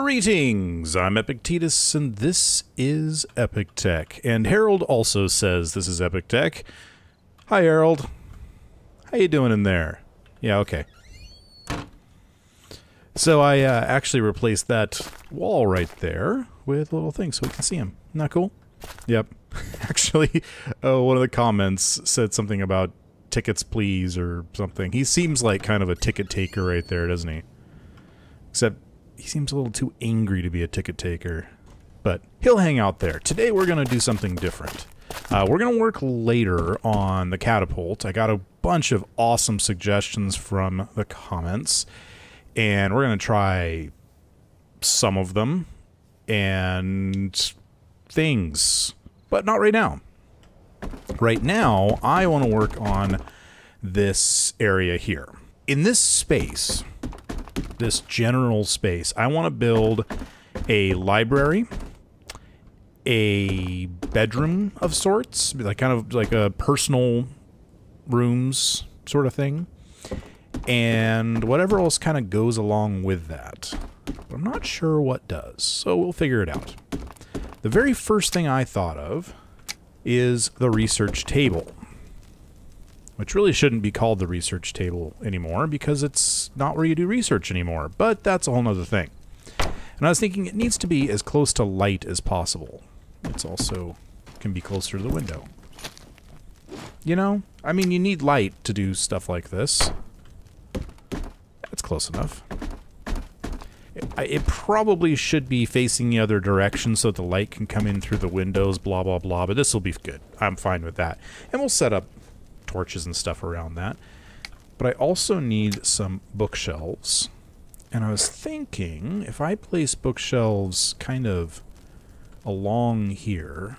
Greetings! I'm Epictetus, and this is EpikTek. And Harold also says this is EpikTek. Hi, Harold. How you doing in there? Yeah, okay. So I uh, actually replaced that wall right there with a little thing so we can see him. Not cool? Yep. actually, uh, one of the comments said something about tickets please or something. He seems like kind of a ticket taker right there, doesn't he? Except he seems a little too angry to be a ticket taker. But he'll hang out there. Today we're going to do something different. Uh, we're going to work later on the catapult. I got a bunch of awesome suggestions from the comments, and we're going to try some of them and things, but not right now. Right now, I want to work on this area here. In this space, this general space, I want to build a library, a bedroom of sorts, like kind of like a personal rooms sort of thing, and whatever else kind of goes along with that. But I'm not sure what does, so we'll figure it out. The very first thing I thought of is the research table which really shouldn't be called the research table anymore because it's not where you do research anymore, but that's a whole nother thing. And I was thinking it needs to be as close to light as possible. It's also can be closer to the window. You know, I mean, you need light to do stuff like this. That's close enough. It, it probably should be facing the other direction so the light can come in through the windows, blah, blah, blah, but this will be good. I'm fine with that. And we'll set up torches and stuff around that. But I also need some bookshelves. And I was thinking, if I place bookshelves kind of along here,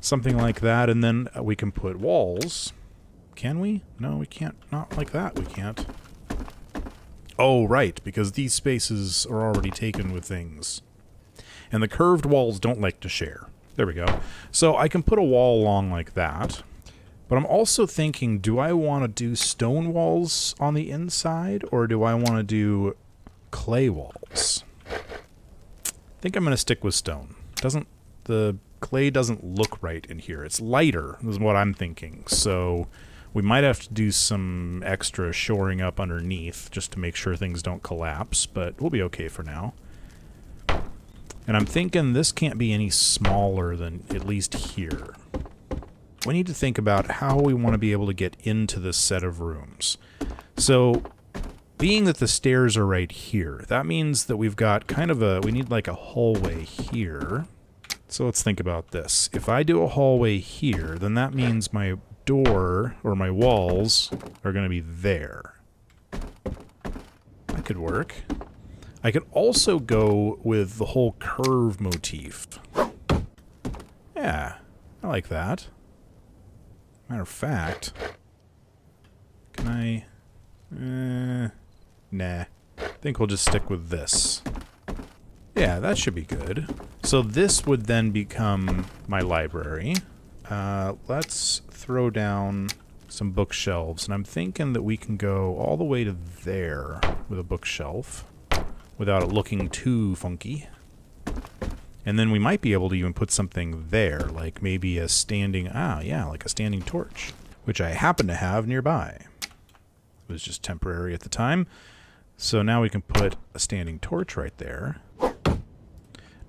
something like that, and then we can put walls. Can we? No, we can't. Not like that, we can't. Oh, right, because these spaces are already taken with things. And the curved walls don't like to share. There we go. So I can put a wall along like that. But I'm also thinking, do I want to do stone walls on the inside, or do I want to do clay walls? I think I'm going to stick with stone. Doesn't the clay doesn't look right in here. It's lighter, is what I'm thinking. So we might have to do some extra shoring up underneath just to make sure things don't collapse, but we'll be okay for now. And I'm thinking this can't be any smaller than at least here we need to think about how we want to be able to get into this set of rooms. So, being that the stairs are right here, that means that we've got kind of a, we need like a hallway here. So let's think about this. If I do a hallway here, then that means my door or my walls are going to be there. That could work. I could also go with the whole curve motif. Yeah, I like that. Matter of fact, can I... Uh, nah. I think we'll just stick with this. Yeah, that should be good. So this would then become my library. Uh, let's throw down some bookshelves. And I'm thinking that we can go all the way to there with a bookshelf without it looking too funky. And then we might be able to even put something there, like maybe a standing, ah, yeah, like a standing torch, which I happen to have nearby. It was just temporary at the time. So now we can put a standing torch right there.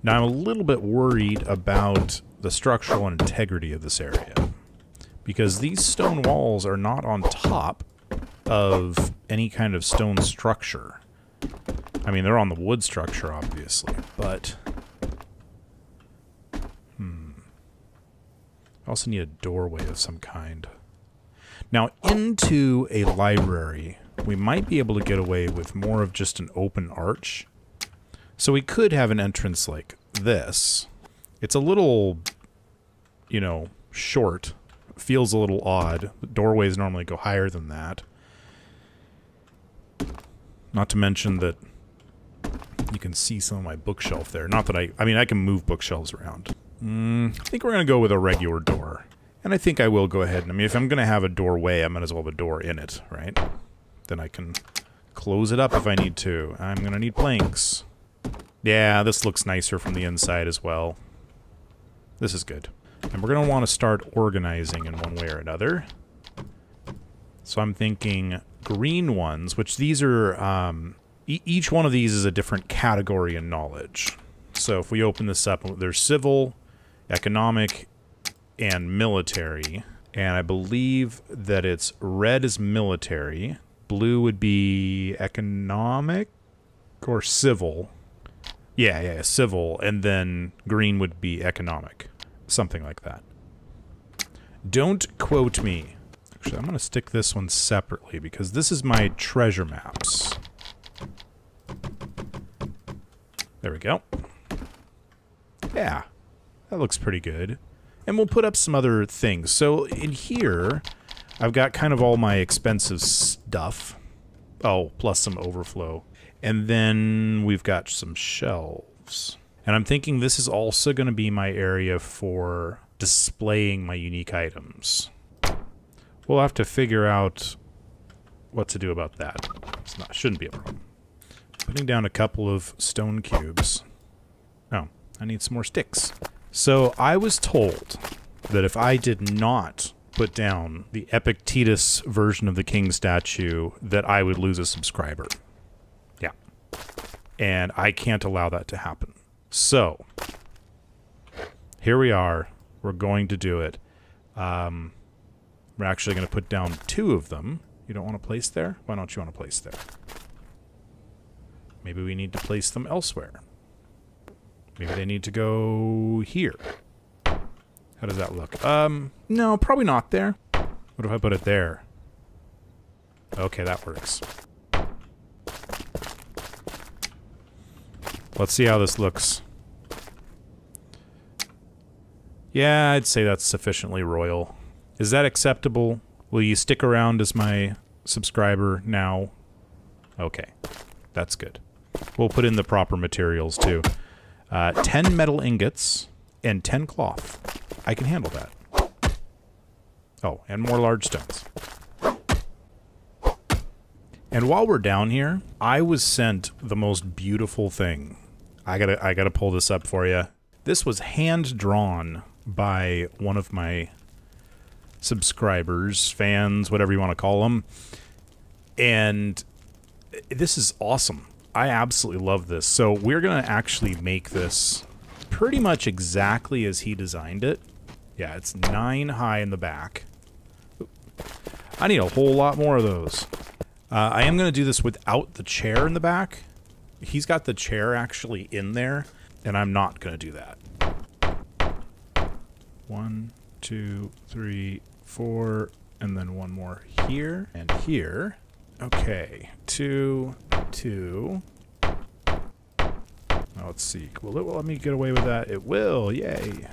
Now I'm a little bit worried about the structural integrity of this area. Because these stone walls are not on top of any kind of stone structure. I mean, they're on the wood structure, obviously, but I also need a doorway of some kind. Now, into a library, we might be able to get away with more of just an open arch. So we could have an entrance like this. It's a little, you know, short. Feels a little odd. Doorways normally go higher than that. Not to mention that you can see some of my bookshelf there. Not that I... I mean, I can move bookshelves around. Mm, I think we're going to go with a regular door. And I think I will go ahead. And, I mean, if I'm going to have a doorway, I might as well have a door in it, right? Then I can close it up if I need to. I'm going to need planks. Yeah, this looks nicer from the inside as well. This is good. And we're going to want to start organizing in one way or another. So I'm thinking green ones, which these are, um, e each one of these is a different category in knowledge. So if we open this up, there's civil, economic, and military. And I believe that it's red is military, blue would be economic or civil. Yeah, yeah, civil, and then green would be economic. Something like that. Don't quote me. Actually, I'm going to stick this one separately because this is my treasure maps. There we go. Yeah, that looks pretty good. And we'll put up some other things. So in here, I've got kind of all my expensive stuff. Oh, plus some overflow. And then we've got some shelves. And I'm thinking this is also going to be my area for displaying my unique items. We'll have to figure out what to do about that. It's not shouldn't be a problem. Putting down a couple of stone cubes. Oh, I need some more sticks. So I was told that if I did not put down the Epictetus version of the king statue, that I would lose a subscriber. Yeah. And I can't allow that to happen. So, here we are. We're going to do it. Um, we're actually going to put down two of them. You don't want to place there? Why don't you want to place there? Maybe we need to place them elsewhere. Maybe they need to go here. How does that look? Um, no, probably not there. What if I put it there? Okay, that works. Let's see how this looks. Yeah, I'd say that's sufficiently royal. Is that acceptable? Will you stick around as my subscriber now? Okay, that's good. We'll put in the proper materials too. Uh, 10 metal ingots and 10 cloth. I can handle that. Oh, and more large stones. And while we're down here, I was sent the most beautiful thing. I gotta, I gotta pull this up for you. This was hand drawn by one of my subscribers, fans, whatever you want to call them. And this is awesome. I absolutely love this. So we're going to actually make this pretty much exactly as he designed it. Yeah, it's nine high in the back. I need a whole lot more of those. Uh, I am going to do this without the chair in the back. He's got the chair actually in there, and I'm not going to do that. One, two, three, four, and then one more here and here. Okay, two, two. Now let's see. Will it let me get away with that? It will. Yay.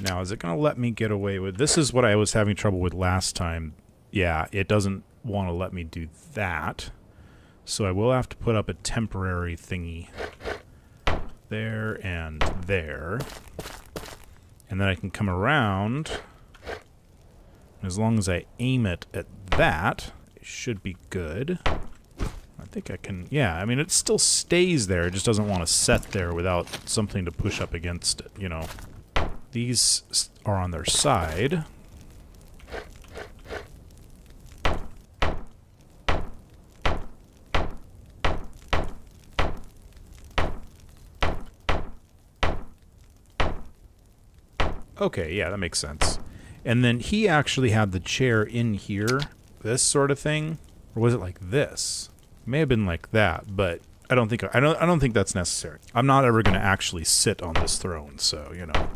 Now, is it going to let me get away with... This is what I was having trouble with last time. Yeah, it doesn't want to let me do that. So I will have to put up a temporary thingy. There and there. And then I can come around. As long as I aim it at that, should be good. I think I can... Yeah, I mean, it still stays there. It just doesn't want to set there without something to push up against it, you know. These are on their side. Okay, yeah, that makes sense. And then he actually had the chair in here, this sort of thing. Or was it like this? It may have been like that, but I don't think I don't I don't think that's necessary. I'm not ever going to actually sit on this throne, so, you know.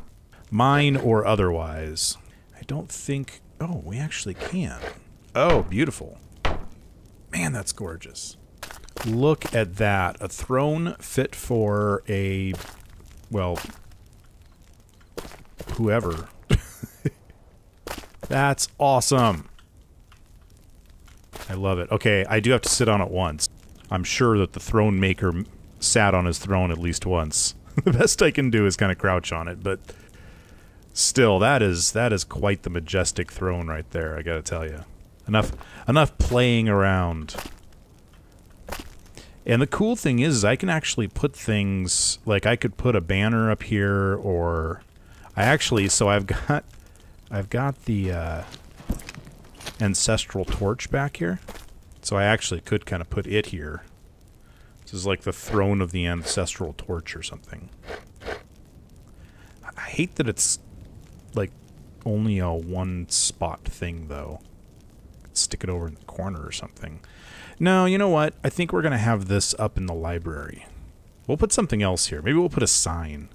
Mine or otherwise. I don't think... Oh, we actually can. Oh, beautiful. Man, that's gorgeous. Look at that. A throne fit for a... Well... Whoever. that's awesome. I love it. Okay, I do have to sit on it once. I'm sure that the throne maker sat on his throne at least once. the best I can do is kind of crouch on it, but still, that is that is quite the majestic throne right there. I gotta tell you, enough enough playing around. And the cool thing is, is I can actually put things like I could put a banner up here or I actually so I've got I've got the uh, ancestral torch back here. So I actually could kind of put it here. This is like the throne of the ancestral torch or something. I hate that it's like only a one spot thing though. Stick it over in the corner or something. No, you know what? I think we're going to have this up in the library. We'll put something else here. Maybe we'll put a sign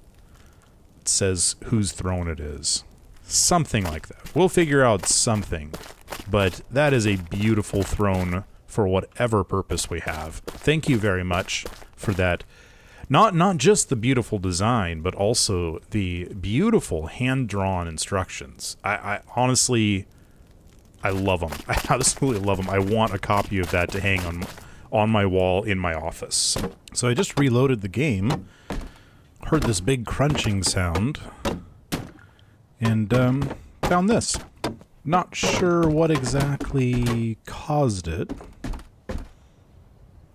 that says whose throne it is. Something like that. We'll figure out something. But that is a beautiful throne for whatever purpose we have. Thank you very much for that. Not not just the beautiful design, but also the beautiful hand-drawn instructions. I, I honestly I love them. I absolutely love them. I want a copy of that to hang on on my wall in my office. So I just reloaded the game, heard this big crunching sound, and um, found this. Not sure what exactly caused it,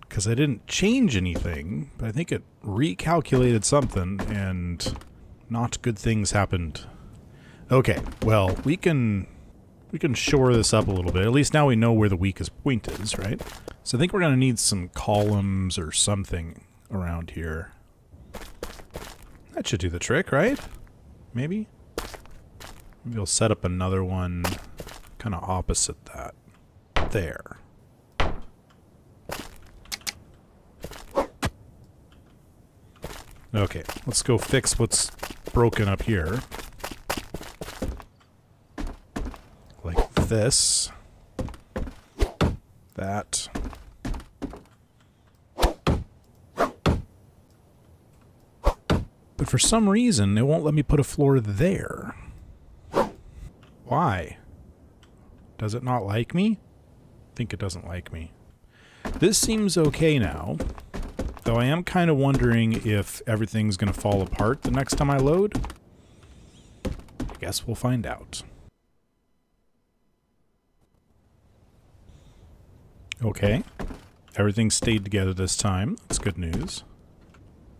because I didn't change anything, but I think it recalculated something, and not good things happened. Okay, well, we can we can shore this up a little bit. At least now we know where the weakest point is, right? So I think we're going to need some columns or something around here. That should do the trick, right? Maybe? We'll set up another one kind of opposite that. There. Okay, let's go fix what's broken up here. Like this. That. But for some reason, it won't let me put a floor there. Why? Does it not like me? I think it doesn't like me. This seems okay now, though I am kind of wondering if everything's going to fall apart the next time I load. I guess we'll find out. Okay. Everything stayed together this time. That's good news.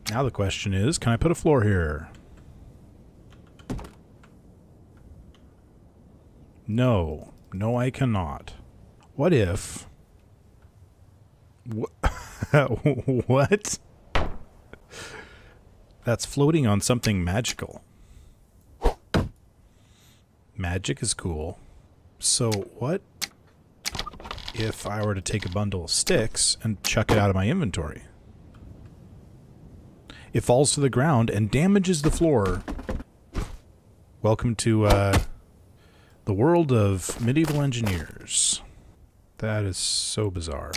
Now the question is, can I put a floor here? No. No, I cannot. What if... Wh what? That's floating on something magical. Magic is cool. So what if I were to take a bundle of sticks and chuck it out of my inventory. It falls to the ground and damages the floor. Welcome to uh, the world of medieval engineers. That is so bizarre.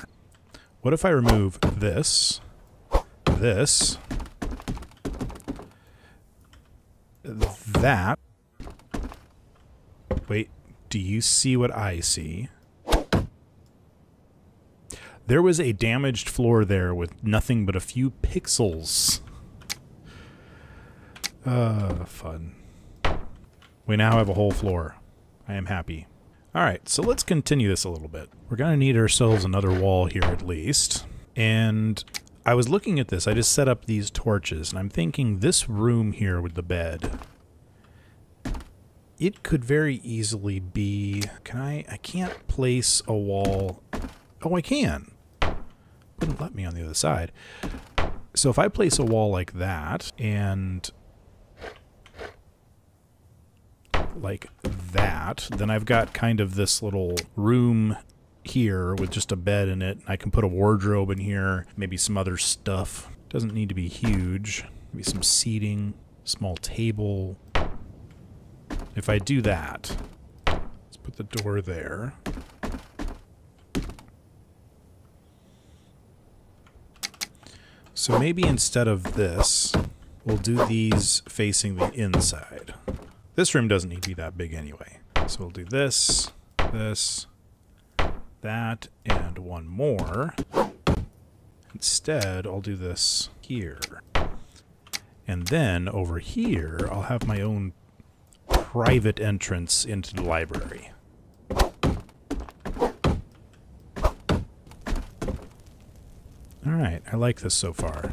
What if I remove this, this, that. Wait, do you see what I see? There was a damaged floor there with nothing but a few pixels. Uh, fun. We now have a whole floor. I am happy. Alright, so let's continue this a little bit. We're going to need ourselves another wall here at least. And I was looking at this. I just set up these torches, and I'm thinking this room here with the bed, it could very easily be... Can I... I can't place a wall... Oh, I can wouldn't let me on the other side. So if I place a wall like that and like that, then I've got kind of this little room here with just a bed in it. I can put a wardrobe in here, maybe some other stuff. Doesn't need to be huge. Maybe some seating, small table. If I do that, let's put the door there. So maybe instead of this, we'll do these facing the inside. This room doesn't need to be that big anyway. So we'll do this, this, that, and one more. Instead, I'll do this here. And then over here, I'll have my own private entrance into the library. Alright, I like this so far.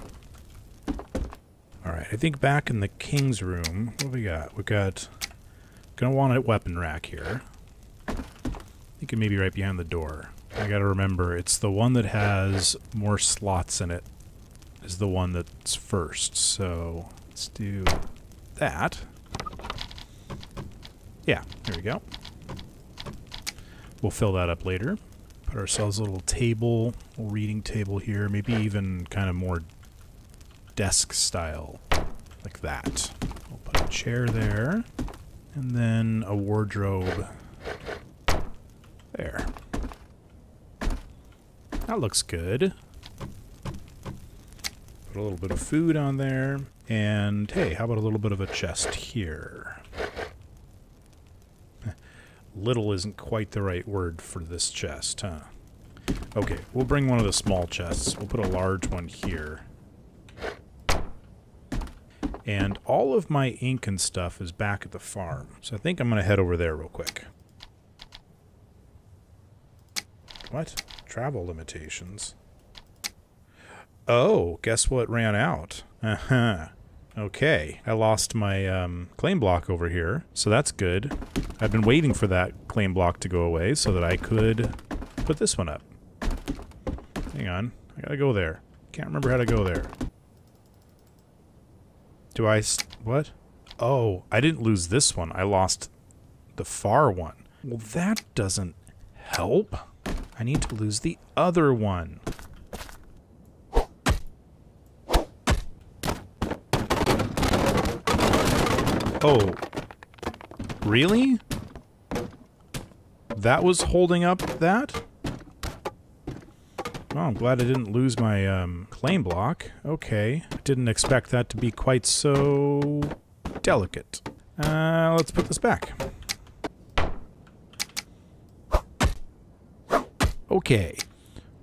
Alright, I think back in the king's room, what do we got? We got... Gonna want a weapon rack here. I think it may be right behind the door. I gotta remember, it's the one that has more slots in it is the one that's first. So let's do that. Yeah, there we go. We'll fill that up later. Put ourselves a little table, reading table here, maybe even kind of more desk style, like that. We'll put a chair there, and then a wardrobe there. That looks good. Put a little bit of food on there. And hey, how about a little bit of a chest here? Little isn't quite the right word for this chest, huh? Okay, we'll bring one of the small chests. We'll put a large one here. And all of my ink and stuff is back at the farm. So I think I'm going to head over there real quick. What? Travel limitations. Oh, guess what ran out? Uh-huh. Okay, I lost my um, claim block over here, so that's good. I've been waiting for that claim block to go away so that I could put this one up. Hang on, I gotta go there. Can't remember how to go there. Do I... what? Oh, I didn't lose this one. I lost the far one. Well, that doesn't help. I need to lose the other one. Oh. Really? That was holding up that? Oh, I'm glad I didn't lose my um, claim block. Okay. Didn't expect that to be quite so delicate. Uh, let's put this back. Okay.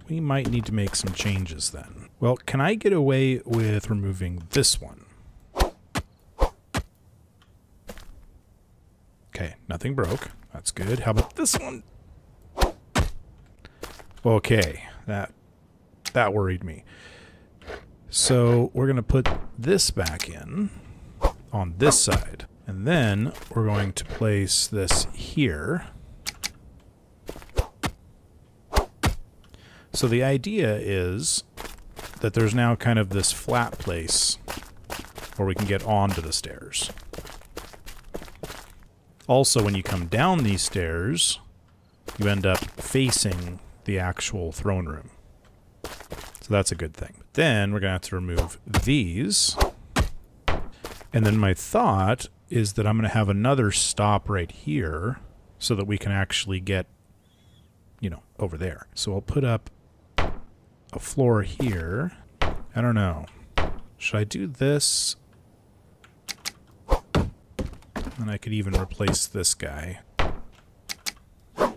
We might need to make some changes then. Well, can I get away with removing this one? Okay, nothing broke. That's good. How about this one? Okay, that that worried me. So we're going to put this back in on this side. And then we're going to place this here. So the idea is that there's now kind of this flat place where we can get onto the stairs. Also, when you come down these stairs, you end up facing the actual throne room. So that's a good thing. But then we're going to have to remove these. And then my thought is that I'm going to have another stop right here so that we can actually get, you know, over there. So I'll put up a floor here. I don't know. Should I do this and I could even replace this guy. I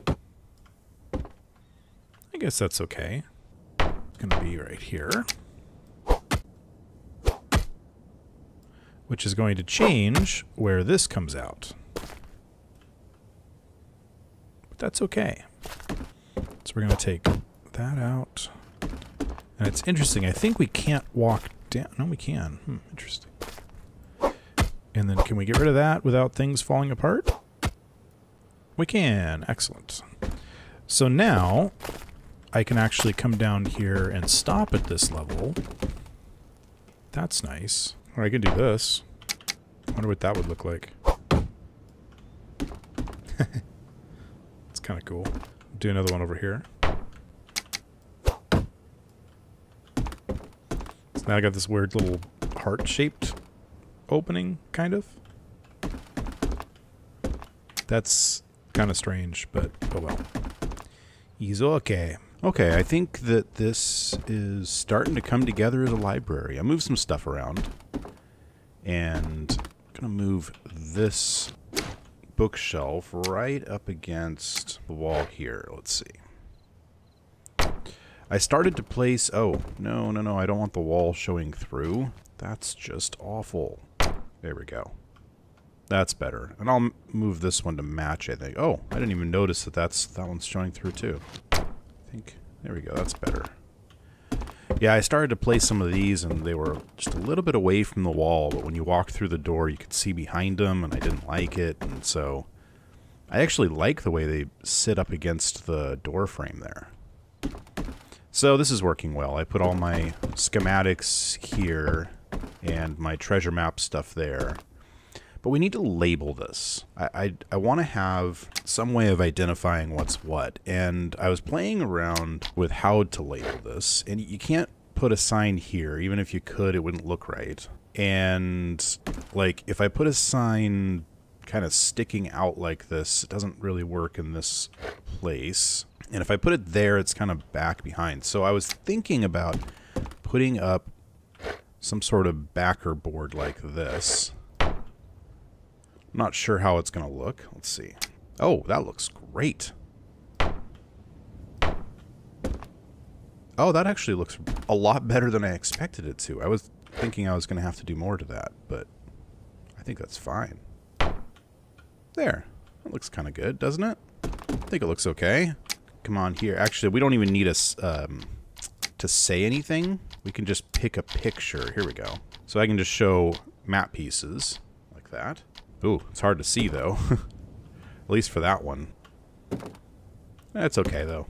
guess that's okay. It's gonna be right here. Which is going to change where this comes out. But that's okay. So we're gonna take that out. And it's interesting, I think we can't walk down. No, we can. Hmm, interesting. And then can we get rid of that without things falling apart? We can. Excellent. So now I can actually come down here and stop at this level. That's nice. Or I can do this. I wonder what that would look like. it's kind of cool. Do another one over here. So now I got this weird little heart-shaped opening, kind of. That's kind of strange, but oh well. He's okay. Okay, I think that this is starting to come together as a library. I moved some stuff around. And I'm going to move this bookshelf right up against the wall here. Let's see. I started to place... Oh, no, no, no. I don't want the wall showing through. That's just awful. There we go. That's better. And I'll move this one to match, I think. Oh, I didn't even notice that that's, that one's showing through too. Think, there we go, that's better. Yeah, I started to place some of these and they were just a little bit away from the wall, but when you walked through the door, you could see behind them and I didn't like it. And so I actually like the way they sit up against the door frame there. So this is working well. I put all my schematics here and my treasure map stuff there. But we need to label this. I, I, I want to have some way of identifying what's what. And I was playing around with how to label this. And you can't put a sign here. Even if you could, it wouldn't look right. And like if I put a sign kind of sticking out like this, it doesn't really work in this place. And if I put it there, it's kind of back behind. So I was thinking about putting up some sort of backer board like this I'm not sure how it's going to look. Let's see. Oh, that looks great. Oh, that actually looks a lot better than I expected it to. I was thinking I was going to have to do more to that, but I think that's fine. There. That looks kind of good, doesn't it? I think it looks okay. Come on here. Actually, we don't even need us um, to say anything. We can just pick a picture. Here we go. So I can just show map pieces like that. Ooh, it's hard to see, though. At least for that one. That's okay, though.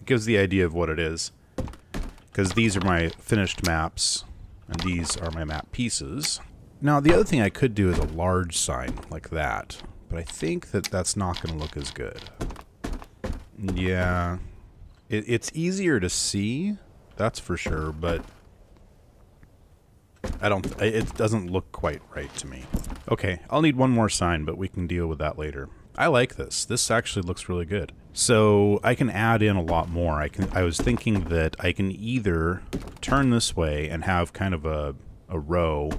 It gives the idea of what it is. Because these are my finished maps, and these are my map pieces. Now, the other thing I could do is a large sign, like that. But I think that that's not going to look as good. Yeah. It, it's easier to see, that's for sure, but... I don't... It doesn't look quite right to me. Okay, I'll need one more sign, but we can deal with that later. I like this. This actually looks really good. So I can add in a lot more. I can. I was thinking that I can either turn this way and have kind of a, a row,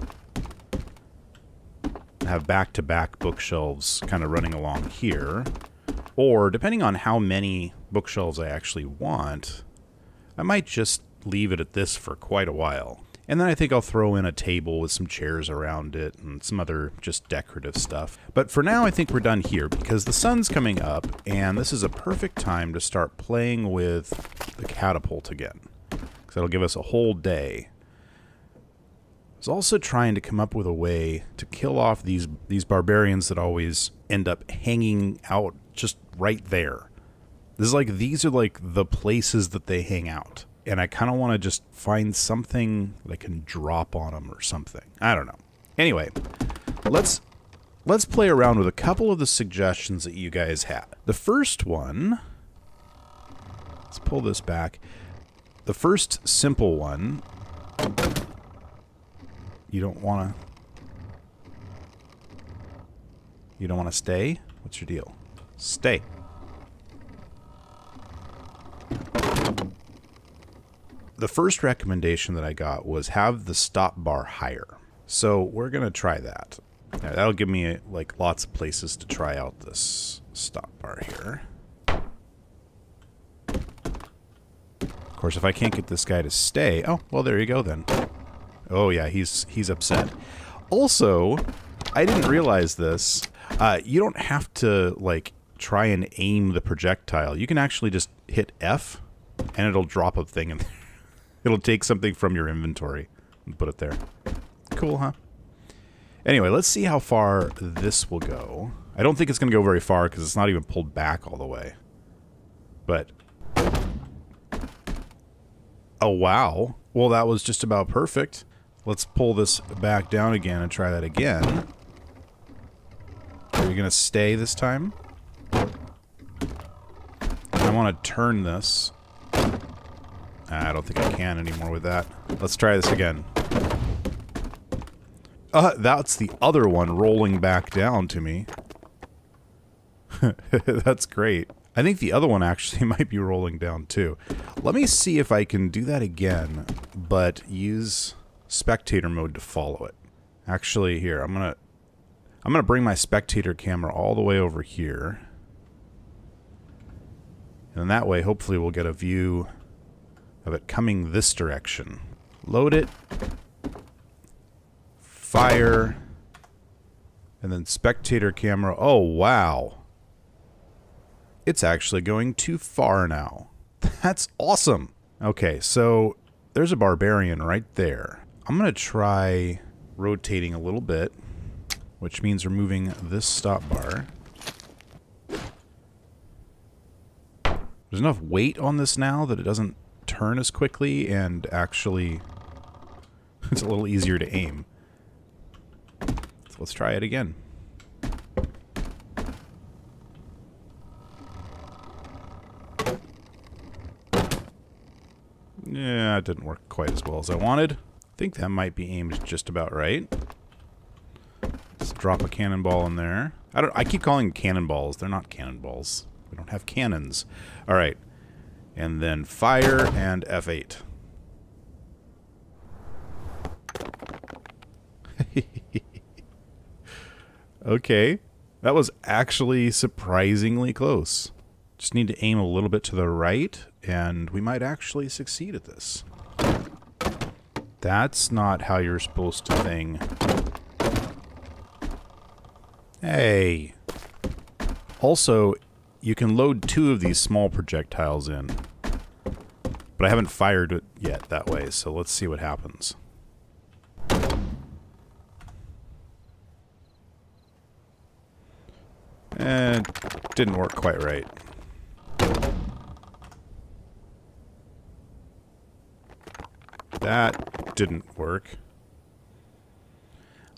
have back-to-back -back bookshelves kind of running along here, or depending on how many bookshelves I actually want, I might just leave it at this for quite a while. And then I think I'll throw in a table with some chairs around it and some other just decorative stuff. But for now, I think we're done here because the sun's coming up and this is a perfect time to start playing with the catapult again. Because that'll give us a whole day. I was also trying to come up with a way to kill off these, these barbarians that always end up hanging out just right there. This is like, these are like the places that they hang out and I kind of want to just find something that I can drop on them or something. I don't know. Anyway, let's let's play around with a couple of the suggestions that you guys had. The first one, let's pull this back. The first simple one, you don't want to you don't want to stay? What's your deal? Stay. The first recommendation that I got was have the stop bar higher. So we're going to try that. Now, that'll give me like lots of places to try out this stop bar here. Of course, if I can't get this guy to stay... Oh, well, there you go then. Oh, yeah, he's he's upset. Also, I didn't realize this. Uh, you don't have to, like, try and aim the projectile. You can actually just hit F, and it'll drop a thing in there. It'll take something from your inventory and put it there. Cool, huh? Anyway, let's see how far this will go. I don't think it's going to go very far because it's not even pulled back all the way. But... Oh, wow. Well, that was just about perfect. Let's pull this back down again and try that again. Are you going to stay this time? I want to turn this I don't think I can anymore with that. Let's try this again. Uh, that's the other one rolling back down to me. that's great. I think the other one actually might be rolling down too. Let me see if I can do that again, but use spectator mode to follow it. Actually, here, I'm going to I'm going to bring my spectator camera all the way over here. And that way, hopefully we'll get a view of it coming this direction. Load it. Fire. And then spectator camera. Oh, wow. It's actually going too far now. That's awesome. Okay, so there's a barbarian right there. I'm going to try rotating a little bit, which means removing this stop bar. There's enough weight on this now that it doesn't turn as quickly and actually it's a little easier to aim. So let's try it again. Yeah, it didn't work quite as well as I wanted. I think that might be aimed just about right. Let's drop a cannonball in there. I don't I keep calling cannonballs. They're not cannonballs. We don't have cannons. All right. And then fire and F8. okay. That was actually surprisingly close. Just need to aim a little bit to the right, and we might actually succeed at this. That's not how you're supposed to thing. Hey. Also, you can load two of these small projectiles in. But I haven't fired it yet that way, so let's see what happens. Eh, didn't work quite right. That didn't work.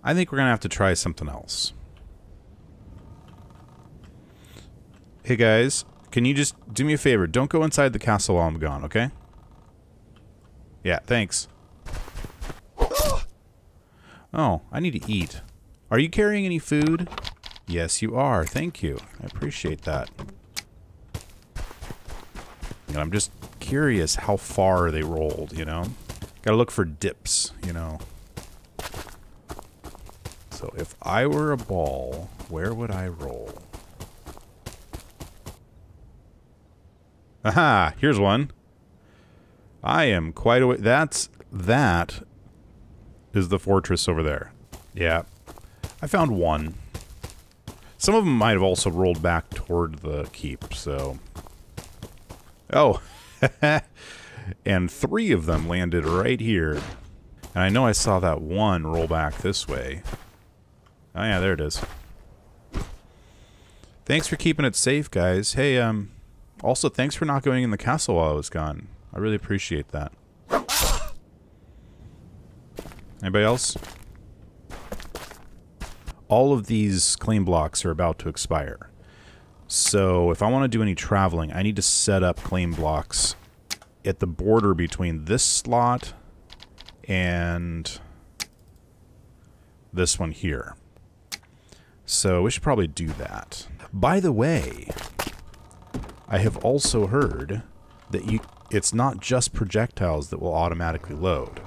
I think we're going to have to try something else. Hey guys, can you just do me a favor? Don't go inside the castle while I'm gone, okay? Yeah, thanks. Oh, I need to eat. Are you carrying any food? Yes, you are. Thank you. I appreciate that. And I'm just curious how far they rolled, you know? Gotta look for dips, you know? So if I were a ball, where would I roll? Aha! Here's one. I am quite a. That's that is the fortress over there. Yeah, I found one. Some of them might have also rolled back toward the keep. So, oh, and three of them landed right here. And I know I saw that one roll back this way. Oh yeah, there it is. Thanks for keeping it safe, guys. Hey, um, also, thanks for not going in the castle while I was gone. I really appreciate that. Anybody else? All of these claim blocks are about to expire. So if I want to do any traveling, I need to set up claim blocks at the border between this slot and this one here. So we should probably do that. By the way, I have also heard that you it's not just projectiles that will automatically load.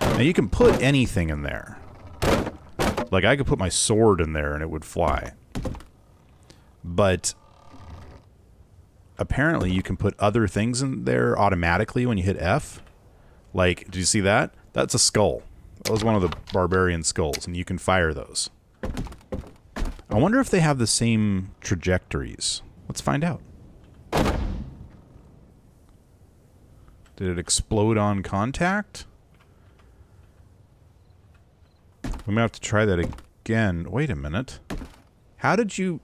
Now you can put anything in there. Like I could put my sword in there and it would fly. But apparently you can put other things in there automatically when you hit F. Like, do you see that? That's a skull. That was one of the barbarian skulls, and you can fire those. I wonder if they have the same trajectories. Let's find out. Did it explode on contact? We might have to try that again. Wait a minute. How did you...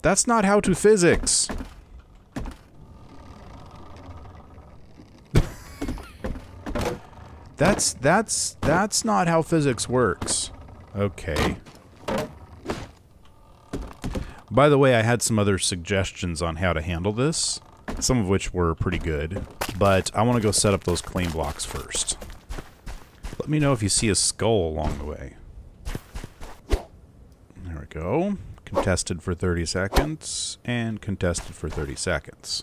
That's not how to physics. that's, that's, that's not how physics works. Okay. By the way, I had some other suggestions on how to handle this, some of which were pretty good, but I want to go set up those claim blocks first. Let me know if you see a skull along the way. There we go. Contested for 30 seconds, and contested for 30 seconds.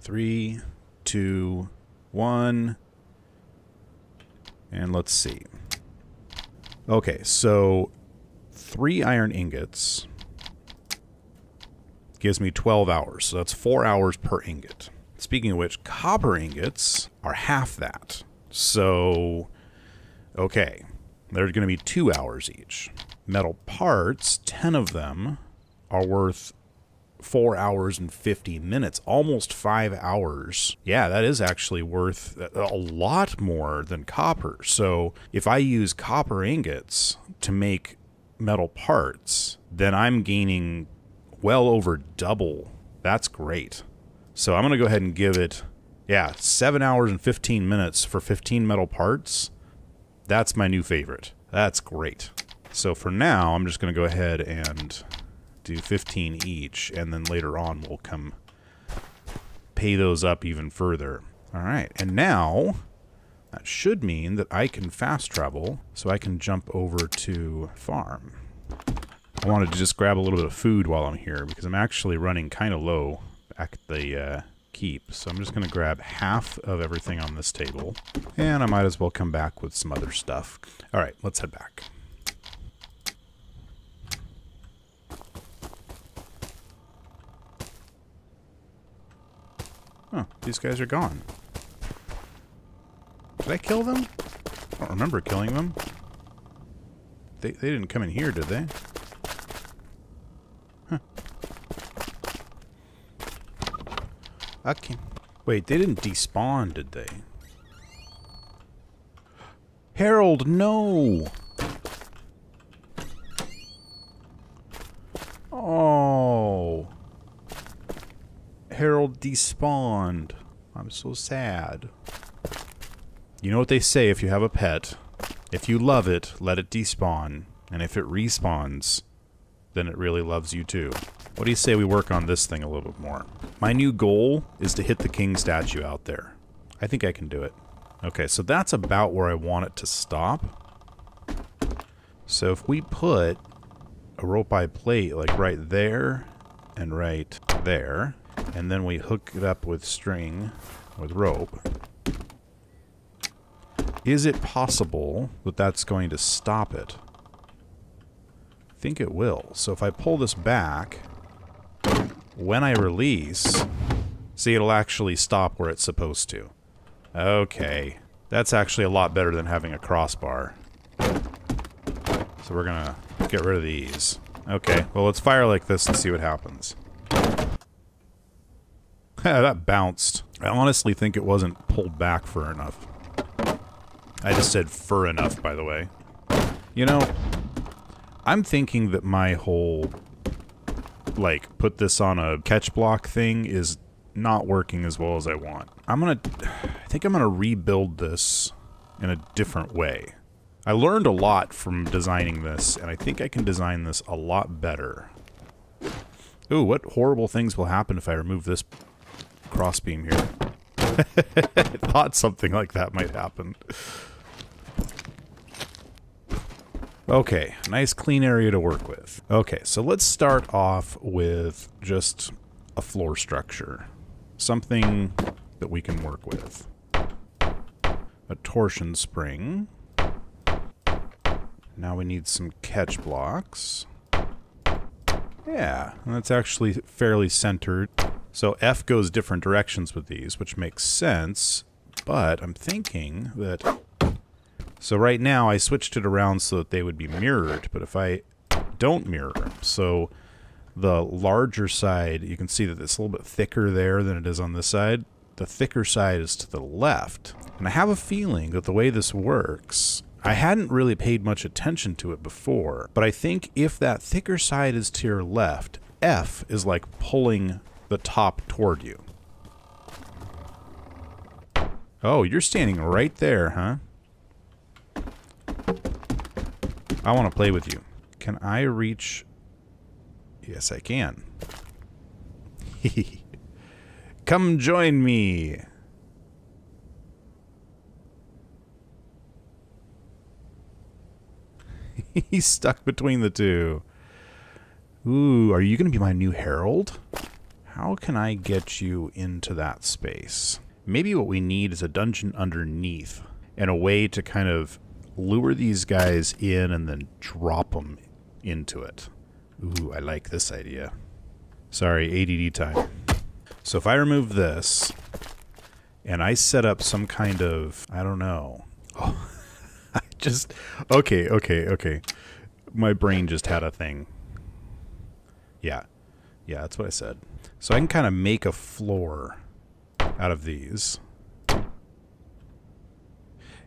Three, two, one, and let's see. Okay, so three iron ingots gives me 12 hours. So that's four hours per ingot. Speaking of which, copper ingots are half that. So, okay, they're going to be two hours each. Metal parts, 10 of them, are worth four hours and 50 minutes, almost five hours. Yeah, that is actually worth a lot more than copper. So if I use copper ingots to make metal parts, then I'm gaining well over double. That's great. So I'm going to go ahead and give it, yeah, seven hours and 15 minutes for 15 metal parts. That's my new favorite. That's great. So for now, I'm just going to go ahead and do 15 each, and then later on we'll come pay those up even further. All right, and now that should mean that I can fast travel, so I can jump over to farm. I wanted to just grab a little bit of food while I'm here, because I'm actually running kind of low at the uh, keep. So I'm just going to grab half of everything on this table, and I might as well come back with some other stuff. All right, let's head back. Oh, these guys are gone. Did I kill them? I don't remember killing them. They, they didn't come in here, did they? Okay. Wait, they didn't despawn, did they? Harold, no! Oh. Harold despawned. I'm so sad. You know what they say if you have a pet? If you love it, let it despawn. And if it respawns, then it really loves you too. What do you say we work on this thing a little bit more? My new goal is to hit the king statue out there. I think I can do it. Okay, so that's about where I want it to stop. So if we put a rope eye plate like right there and right there, and then we hook it up with string, with rope, is it possible that that's going to stop it? Think it will. So if I pull this back, when I release, see, it'll actually stop where it's supposed to. Okay. That's actually a lot better than having a crossbar. So we're gonna get rid of these. Okay, well let's fire like this and see what happens. that bounced. I honestly think it wasn't pulled back for enough. I just said fur enough, by the way. You know, I'm thinking that my whole, like, put this on a catch block thing is not working as well as I want. I'm gonna, I think I'm gonna rebuild this in a different way. I learned a lot from designing this, and I think I can design this a lot better. Ooh, what horrible things will happen if I remove this crossbeam here? Thought something like that might happen. Okay, nice clean area to work with. Okay, so let's start off with just a floor structure. Something that we can work with. A torsion spring. Now we need some catch blocks. Yeah, that's actually fairly centered. So F goes different directions with these, which makes sense, but I'm thinking that... So right now I switched it around so that they would be mirrored, but if I don't mirror them, so the larger side, you can see that it's a little bit thicker there than it is on this side. The thicker side is to the left. And I have a feeling that the way this works, I hadn't really paid much attention to it before, but I think if that thicker side is to your left, F is like pulling the top toward you. Oh, you're standing right there, huh? I want to play with you. Can I reach... Yes, I can. Come join me. He's stuck between the two. Ooh, are you going to be my new Harold? How can I get you into that space? Maybe what we need is a dungeon underneath and a way to kind of lure these guys in and then drop them into it. Ooh, I like this idea. Sorry, ADD time. So if I remove this and I set up some kind of, I don't know. Oh, I just, okay, okay, okay. My brain just had a thing. Yeah. Yeah, that's what I said. So I can kind of make a floor out of these.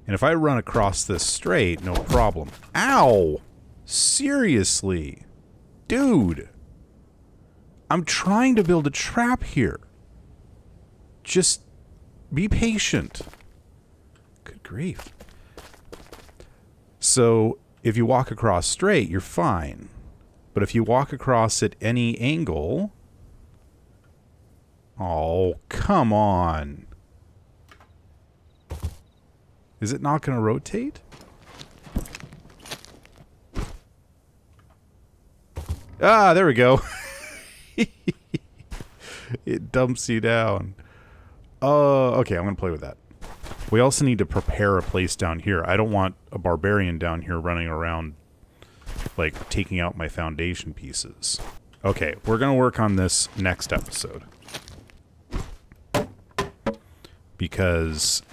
And if I run across this straight, no problem. Ow! Seriously? Dude! I'm trying to build a trap here. Just be patient. Good grief. So, if you walk across straight, you're fine. But if you walk across at any angle... Oh, come on. Is it not going to rotate? Ah, there we go. it dumps you down. Uh, okay, I'm going to play with that. We also need to prepare a place down here. I don't want a barbarian down here running around, like, taking out my foundation pieces. Okay, we're going to work on this next episode. Because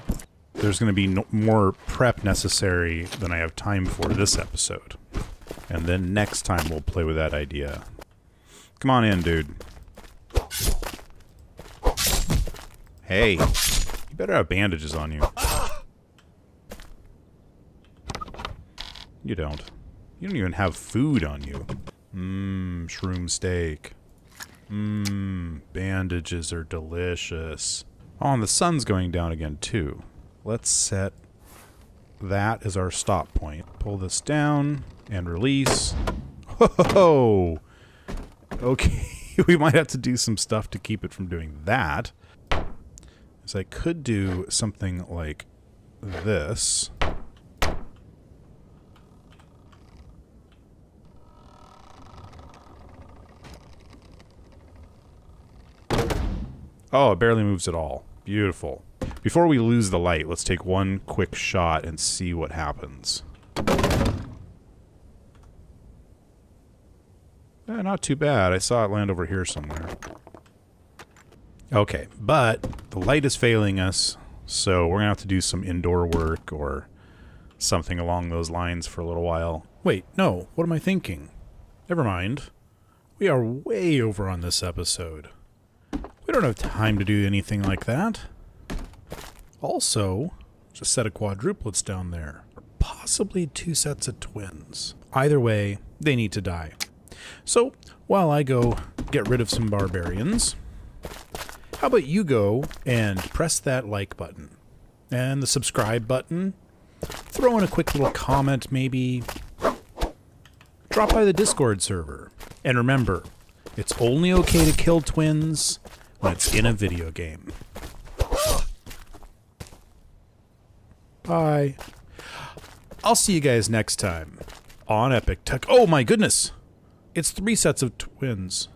there's going to be no more prep necessary than I have time for this episode. And then next time we'll play with that idea. Come on in, dude. Hey, you better have bandages on you. You don't. You don't even have food on you. Mmm, shroom steak. Mmm, bandages are delicious. Oh, and the sun's going down again, too. Let's set that as our stop point. Pull this down and release. Ho! Ho ho! Okay, we might have to do some stuff to keep it from doing that. So I could do something like this. Oh, it barely moves at all. Beautiful. Before we lose the light, let's take one quick shot and see what happens. Eh, not too bad. I saw it land over here somewhere. Okay, but the light is failing us, so we're going to have to do some indoor work or something along those lines for a little while. Wait, no. What am I thinking? Never mind. We are way over on this episode. We don't have time to do anything like that. Also, a set of quadruplets down there. Or possibly two sets of twins. Either way, they need to die. So, while I go get rid of some barbarians, how about you go and press that like button and the subscribe button? Throw in a quick little comment, maybe. Drop by the Discord server. And remember, it's only okay to kill twins when it's in a video game. Bye. I'll see you guys next time on EpikTek. Oh my goodness! It's three sets of twins.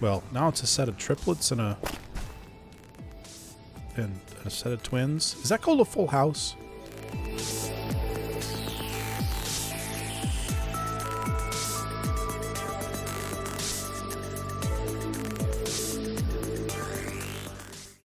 Well, now it's a set of triplets and a and a set of twins. Is that called a full house?